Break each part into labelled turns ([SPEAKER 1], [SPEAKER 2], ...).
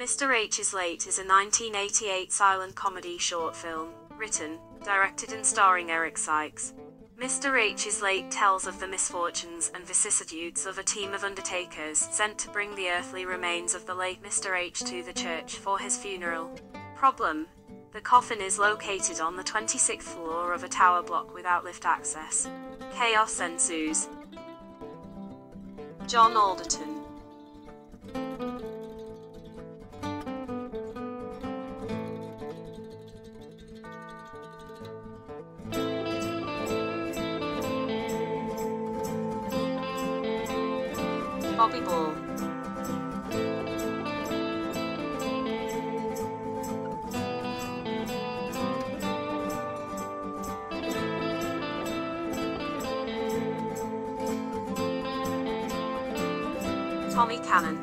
[SPEAKER 1] Mr. H is Late is a 1988 silent comedy short film, written, directed and starring Eric Sykes. Mr. H is Late tells of the misfortunes and vicissitudes of a team of undertakers sent to bring the earthly remains of the late Mr. H to the church for his funeral. Problem The coffin is located on the 26th floor of a tower block without lift access. Chaos ensues. John Alderton. Bobby Ball. Tommy Cannon.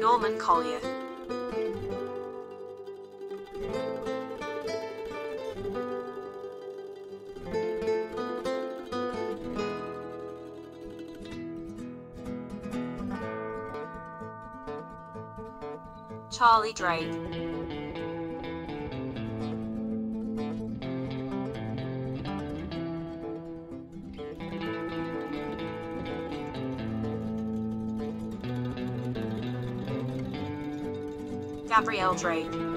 [SPEAKER 1] Norman Collier. Charlie Drake. Gabrielle Drake.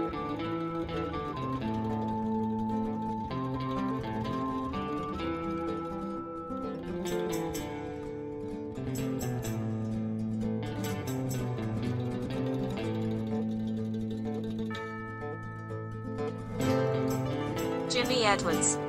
[SPEAKER 1] Jimmy Edwards.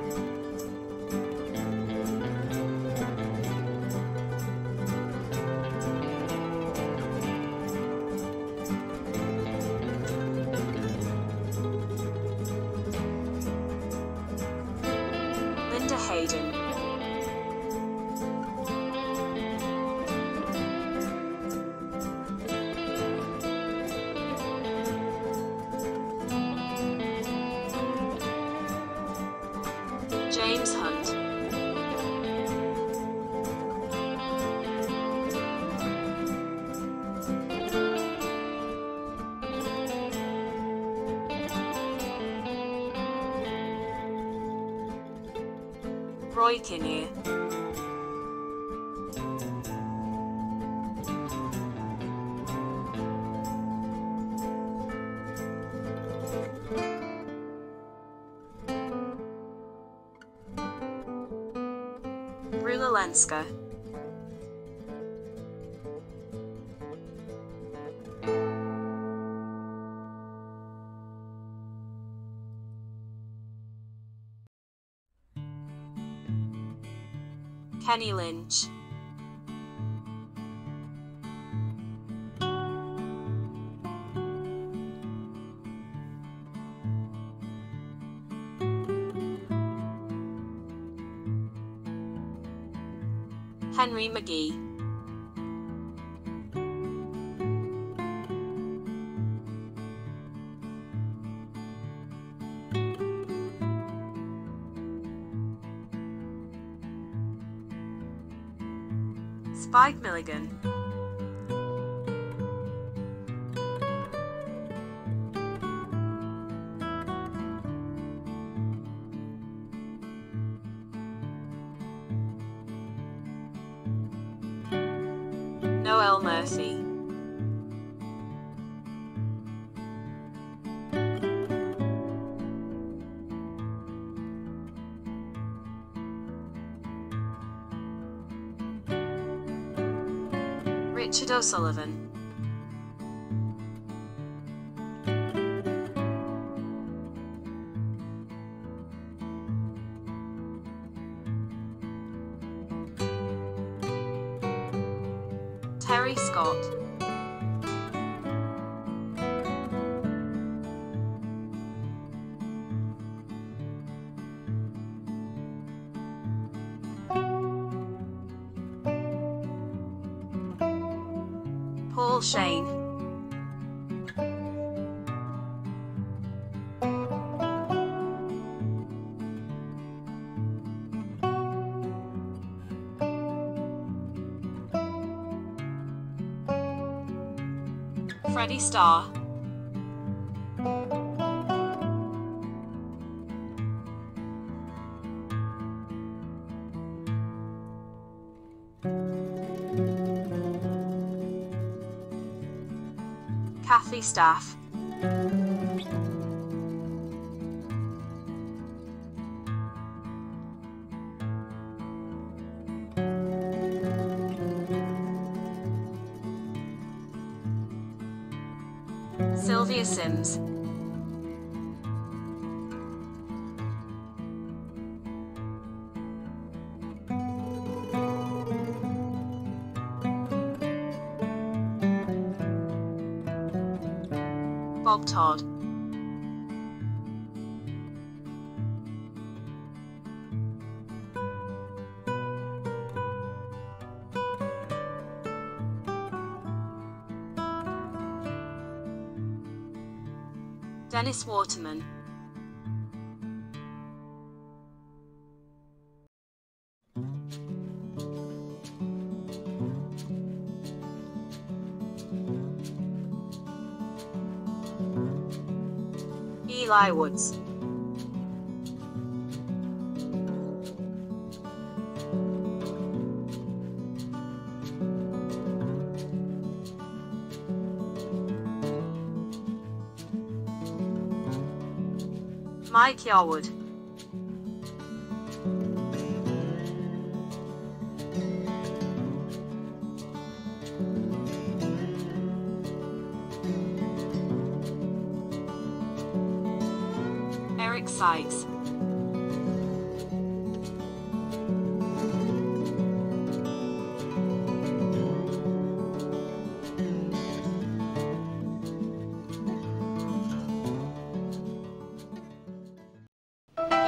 [SPEAKER 1] Roy Kinnear. Kenny Lynch. Henry McGee. Spike Milligan. Noel Murphy. Richard O'Sullivan. Terry Scott. Shane. Freddie Starr. Kathy Staff. Sylvia Syms. Bob Todd. Dennis Waterman. Eli Woods. Mike Yarwood. You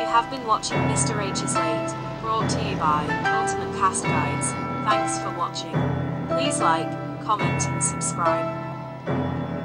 [SPEAKER 1] have been watching Mr. H's Late, brought to you by Ultimate Cast Guides. Thanks for watching. Please like, comment and subscribe.